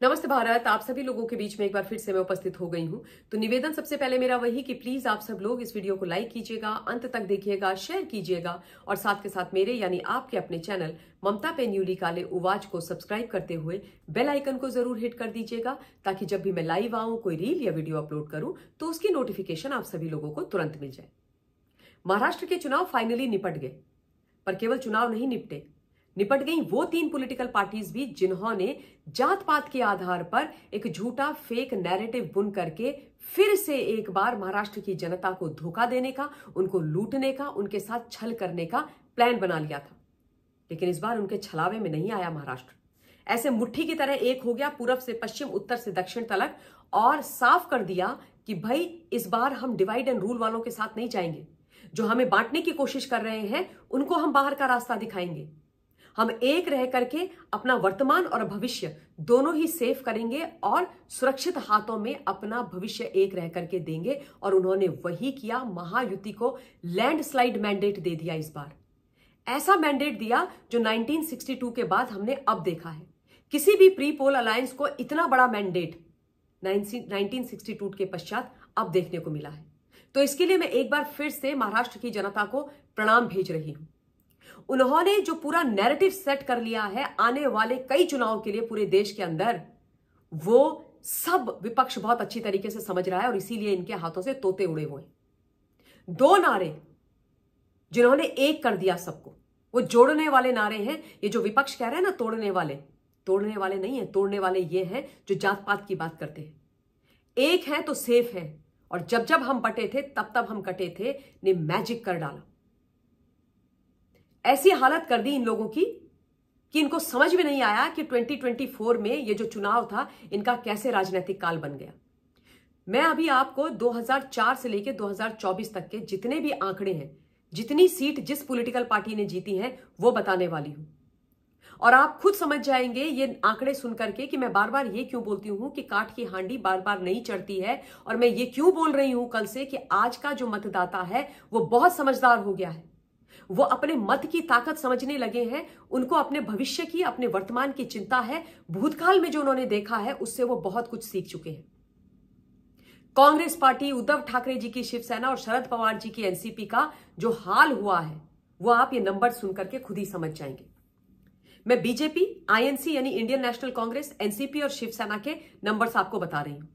नमस्ते भारत, आप सभी लोगों के बीच में एक बार फिर से मैं उपस्थित हो गई हूँ। तो निवेदन सबसे पहले मेरा वही कि प्लीज़ आप सब लोग इस वीडियो को लाइक कीजिएगा, अंत तक देखिएगा शेयर कीजिएगा और साथ के साथ मेरे यानी आपके अपने चैनल ममता पे न्यूली काले उवाज को सब्सक्राइब करते हुए बेल आइकन को ज़रूर हिट कर दीजिएगा ताकि जब भी मैं लाइव आऊँ, कोई रील या वीडियो अपलोड करूँ तो उसकी नोटिफिकेशन आप सभी लोगों को तुरंत मिल जाए। महाराष्ट्र के चुनाव फाइनली निपट गए, पर केवल चुनाव नहीं निपटे निपट गई वो तीन पॉलिटिकल पार्टीज़ भी जिन्होंने जात पात के आधार पर एक झूठा फेक नैरेटिव बुन करके फिर से एक बार महाराष्ट्र की जनता को धोखा देने का, उनको लूटने का, उनके साथ छल करने का प्लान बना लिया था। लेकिन इस बार उनके छलावे में नहीं आया महाराष्ट्र। ऐसे मुट्ठी की तरह एक हो गया पूर्व से पश्चिम, उत्तर से दक्षिण तलक, और साफ़ कर दिया कि भाई, इस बार हम डिवाइड एंड रूल वालों के साथ नहीं जाएँगे। जो हमें बांटने की कोशिश कर रहे हैं, उनको हम बाहर का रास्ता दिखाएँगे। हम एक रह करके अपना वर्तमान और भविष्य दोनों ही सेफ़ करेंगे और सुरक्षित हाथों में अपना भविष्य एक रह करके देंगे। और उन्होंने वही किया, महायुति को लैंडस्लाइड मैंडेट दे दिया इस बार। ऐसा मैंडेट दिया जो 1962 के बाद हमने अब देखा है। किसी भी प्री पोल अलायंस को इतना बड़ा मैंडेट 1962 के पश्चात अब देखने को मिला है। तो इसके लिए मैं एक बार फिर से महाराष्ट्र की जनता को प्रणाम भेज रही हूँ। उन्होंने जो पूरा नैरेटिव सेट कर लिया है आने वाले कई चुनाव के लिए पूरे देश के अंदर, वो सब विपक्ष बहुत अच्छी तरीके से समझ रहा है और इसीलिए इनके हाथों से तोते उड़े हुए दो नारे जिन्होंने एक कर दिया सबको, वो जोड़ने वाले नारे हैं। ये जो विपक्ष कह रहे हैं ना, तोड़ने वाले तोड़ने वाले नहीं है, तोड़ने वाले ये हैं जो जात पात की बात करते हैं। एक है तो सेफ़ है, और जब जब हम बटे थे तब तब हम कटे थे, ने मैजिक कर डाला। ऐसी हालत कर दी इन लोगों की कि इनको समझ में नहीं आया कि 2024 में ये जो चुनाव था, इनका कैसे राजनीतिक काल बन गया। मैं अभी आपको 2004 से लेकर 2024 तक के जितने भी आंकड़े हैं, जितनी सीट जिस पॉलिटिकल पार्टी ने जीती है, वो बताने वाली हूँ। और आप खुद समझ जाएँगे ये आंकड़े सुन करके कि मैं बार बार ये क्यों बोलती हूँ कि काट की हांडी बार बार नहीं चढ़ती है और मैं ये क्यों बोल रही हूँ कल से कि आज का जो मतदाता है, वो बहुत समझदार हो गया है। वो अपने मत की ताकत समझने लगे हैं, उनको अपने भविष्य की, अपने वर्तमान की चिंता है, भूतकाल में जो उन्होंने देखा है, उससे वो बहुत कुछ सीख चुके हैं। कांग्रेस पार्टी उद्धव ठाकरे जी की शिवसेना और शरद पवार जी की एनसीपी का जो हाल हुआ है, वो आप ये नंबर सुनकर के खुद ही समझ जाएँगे। मैं बीजेपी, आईएनसी यानी इंडियन नेशनल कांग्रेस, एनसीपी और शिवसेना के नंबर्स आपको बता रही हूँ।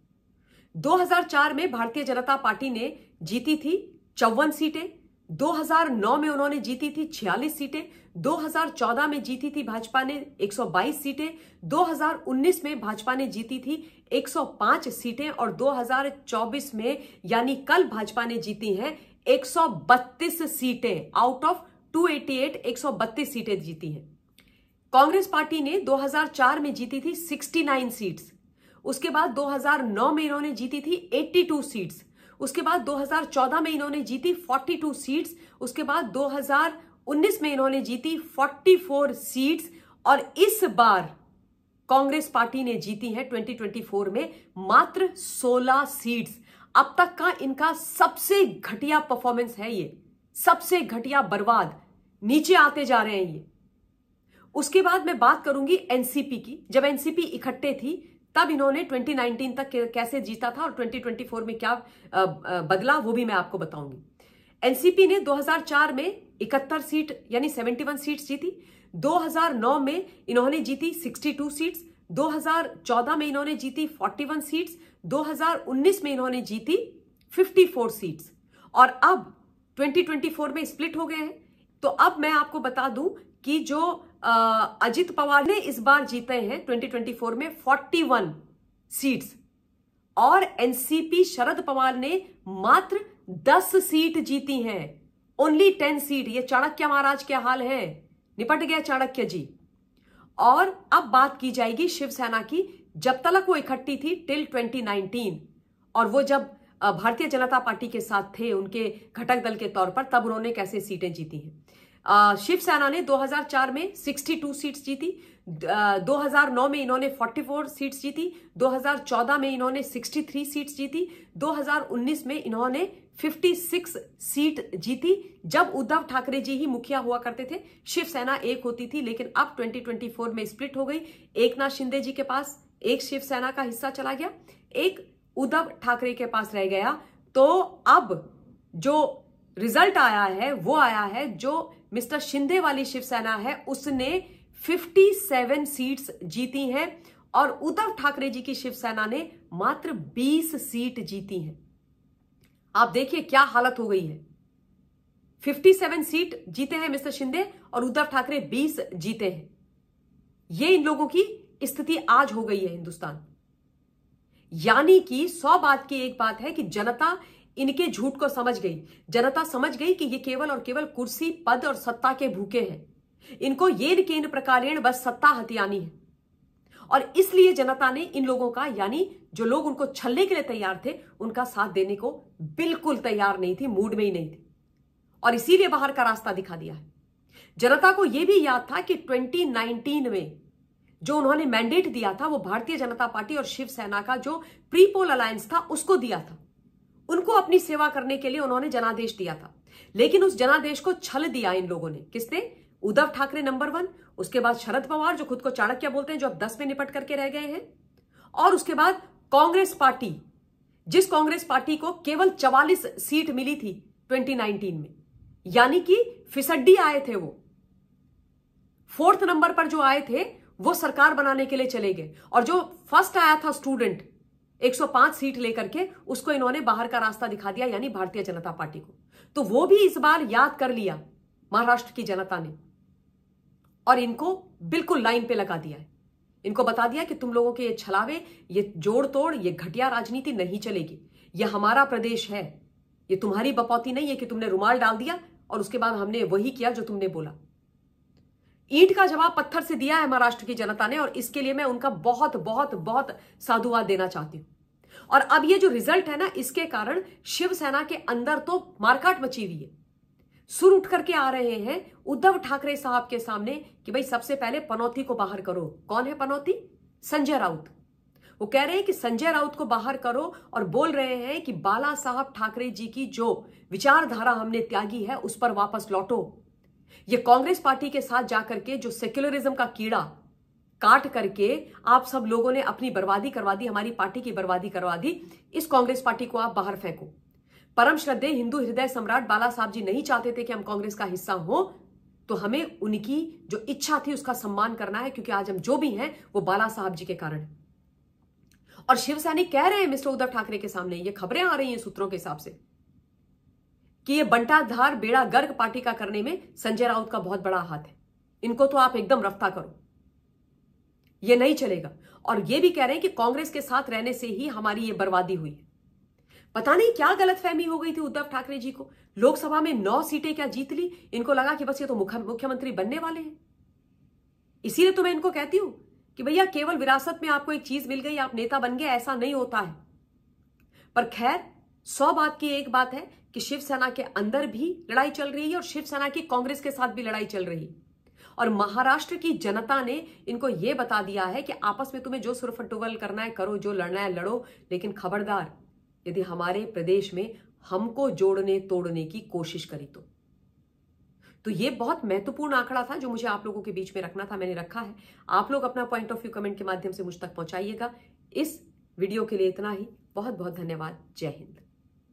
2004 में भारतीय जनता पार्टी ने जीती थी चौवन सीटें 2009 में उन्होंने जीती थी 46 सीटें 2014 में जीती थी भाजपा ने 122 सीटें 2019 में भाजपा ने जीती थी 105 सीटें और 2024 में यानी कल भाजपा ने जीती हैं 132 सीटें। आउट ऑफ़ 288 132 सीटें जीती हैं। कांग्रेस पार्टी ने 2004 में जीती थी 69 सीट्स। उसके बाद 2009 में इन्होंने जीती थी 82 सीट्स। उसके बाद 2014 में इन्होंने जीती 42 सीट्स उसके बाद 2019 में इन्होंने जीती 44 सीट्स और इस बार कांग्रेस पार्टी ने जीती है 2024 में मात्र 16 सीट्स अब तक का इनका सबसे घटिया परफॉर्मेंस है ये, सबसे घटिया बर्बाद, नीचे आते जा रहे हैं ये। उसके बाद मैं बात करूँगी एनसीपी की। जब एनसीपी इकट्ठे थी तब इन्होंने 2019 तक कैसे जीता था और 2024 में क्या बदला, वो भी मैं आपको बताऊँगी। एनसीपी ने 2004 में इकहत्तर सीट, यानी 71 सीट्स जीती 2009 में इन्होंने जीती 62 सीट्स 2014 में इन्होंने जीती 41 सीट्स 2019 में इन्होंने जीती 54 सीट्स। और अब 2024 में स्प्लिट हो गए हैं। तो अब मैं आपको बता दूँ कि जो अजित पवार ने इस बार जीते हैं 2024 में 41 सीट्स। और एनसीपी शरद पवार ने मात्र 10 सीट जीती हैं। Only 10 seat. ये चाणक्य महाराज के हाल है। निपट गया चाणक्य जी। और अब बात की जाएगी शिवसेना की। जब तक वो इकट्ठी थी टिल 2019 और वो जब भारतीय जनता पार्टी के साथ थे, उनके घटक दल के तौर पर, तब उन्होंने कैसे सीटें जीती हैं। शिवसेना ने 2004 में 62 सीट्स जीती 2009 में इन्होंने 44 सीट्स जीती 2014 में इन्होंने 63 सीट्स जीती 2019 में इन्होंने 56 सीट जीती। जब उद्धव ठाकरे जी ही मुखिया हुआ करते थे शिवसेना एक होती थी, लेकिन अब 2024 में स्प्लिट हो गई। एक नाथ शिंदे जी के पास, एक शिवसेना का हिस्सा चला गया, एक उद्धव ठाकरे के पास रह गया। तो अब जो रिज़ल्ट आया है, वो आया है जो मिस्टर शिंदे वाली शिवसेना है, उसने 57 सीट्स जीती हैं और उद्धव ठाकरे जी की शिवसेना ने मात्र 20 सीट जीती हैं। आप देखिए क्या हालत हो गई है। 57 सीट जीते हैं मिस्टर शिंदे और उद्धव ठाकरे 20 जीते हैं। ये इन लोगों की स्थिति आज हो गई है हिंदुस्तान। यानी कि सौ बात की एक बात है कि जनता इनके झूठ को समझ गई। जनता समझ गई कि ये केवल और केवल कुर्सी, पद और सत्ता के भूखे हैं। इनको ये केंद्र प्रकारेण बस सत्ता हथियानी है। और इसलिए जनता ने इन लोगों का, यानी जो लोग उनको छलने के लिए तैयार थे, उनका साथ देने को बिल्कुल तैयार नहीं थी, मूड में ही नहीं थी। और इसीलिए बाहर का रास्ता दिखा दिया है। जनता को यह भी याद था कि 2019 में जो उन्होंने मैंडेट दिया था, वो भारतीय जनता पार्टी और शिवसेना का जो प्रीपोल अलायंस था, उसको दिया था। उनको अपनी सेवा करने के लिए उन्होंने जनादेश दिया था। लेकिन उस जनादेश को छल दिया इन लोगों ने। किसने? Uddhav Thackeray number one. उसके बाद शरद पवार, जो खुद को चाणक्य बोलते हैं, जो अब दस में निपट करके रह गए हैं। और उसके बाद कांग्रेस पार्टी। जिस कांग्रेस पार्टी को केवल चवालीस सीट मिली थी 2019 में, यानी कि फिसड्डी आए थे वो। फोर्थ नंबर पर जो आए थे, वो सरकार बनाने के लिए चले गए। और जो फ़र्स्ट आया था स्टूडेंट 105 सीट लेकर के उसको इन्होंने बाहर का रास्ता दिखा दिया, यानी भारतीय जनता पार्टी को। तो वो भी इस बार याद कर लिया, महाराष्ट्र की जनता ने। और इनको बिल्कुल लाइन पे लगा दिया है। इनको बता दिया कि तुम लोगों के ये छलावे, ये जोड़ तोड़ ये घटिया राजनीति नहीं चलेगी। ये हमारा प्रदेश है। ये तुम्हारी बपौती नहीं है कि तुमने रुमाल डाल दिया और उसके बाद हमने वही किया जो तुमने बोला। ईंट का जवाब पत्थर से दिया है महाराष्ट्र की जनता ने, और इसके लिए मैं उनका बहुत बहुत बहुत साधुवाद देना चाहती हूँ। और अब ये जो रिज़ल्ट है ना, इसके कारण शिवसेना के अंदर तो मारकाट मची हुई है। सुर उठ करके आ रहे हैं उद्धव ठाकरे साहब के सामने कि भाई सबसे पहले पनौती को बाहर करो। कौन है पनौती? संजय राउत। वो कह रहे हैं कि संजय राउत को बाहर करो और बोल रहे हैं कि बाला साहब ठाकरे जी की जो विचारधारा हमने त्यागी है, उस पर वापस लौटो। ये कांग्रेस पार्टी के साथ जाकर के जो सेक्युलरिज्म का कीड़ा काट करके आप सब लोगों ने अपनी बर्बादी करवा दी, हमारी पार्टी की बर्बादी करवा दी, इस कांग्रेस पार्टी को आप बाहर फेंको। परम श्रद्धे हिंदू हृदय सम्राट बाला साहब जी नहीं चाहते थे कि हम कांग्रेस का हिस्सा हो तो हमें उनकी जो इच्छा थी उसका सम्मान करना है, क्योंकि आज हम जो भी हैं, वो बाला साहब जी के कारण। और शिवसैनिक कह रहे हैं मिस्टर उद्धव ठाकरे के सामने, ये खबरें आ रही हैं सूत्रों के हिसाब से। कि ये बंटाधार बेड़ा गर्ग पार्टी का करने में संजय राउत का बहुत बड़ा हाथ है। इनको तो आप एकदम रफ्ता करो। ये नहीं चलेगा। और ये भी कह रहे हैं कि कांग्रेस के साथ रहने से ही हमारी ये बर्बादी हुई है। पता नहीं क्या गलतफहमी हो गई थी उद्धव ठाकरे जी को। लोकसभा में नौ सीटें क्या जीत ली? इनको लगा कि बस ये तो मुख्यमंत्री बनने वाले हैं। इसीलिए तो मैं इनको कहती हूँ कि भैया केवल विरासत में आपको एक चीज़ मिल गई, आप नेता बन गए, ऐसा नहीं होता है। पर खैर, सौ बात की एक बात है कि शिवसेना के अंदर भी लड़ाई चल रही है और शिवसेना की कांग्रेस के साथ भी लड़ाई चल रही है। और महाराष्ट्र की जनता ने इनको यह बता दिया है कि आपस में तुम्हें जो सुरफटुगल करना है करो, जो लड़ना है लड़ो। लेकिन खबरदार, यदि हमारे प्रदेश में हमको जोड़ने तोड़ने की कोशिश करी तो। तो ये बहुत महत्वपूर्ण आंकड़ा था जो मुझे आप लोगों के बीच में रखना था, मैंने रखा है। आप लोग अपना पॉइंट ऑफ़ व्यू कमेंट के माध्यम से मुझ तक पहुंचाइएगा। इस वीडियो के लिए इतना ही। बहुत बहुत धन्यवाद। जय हिंद।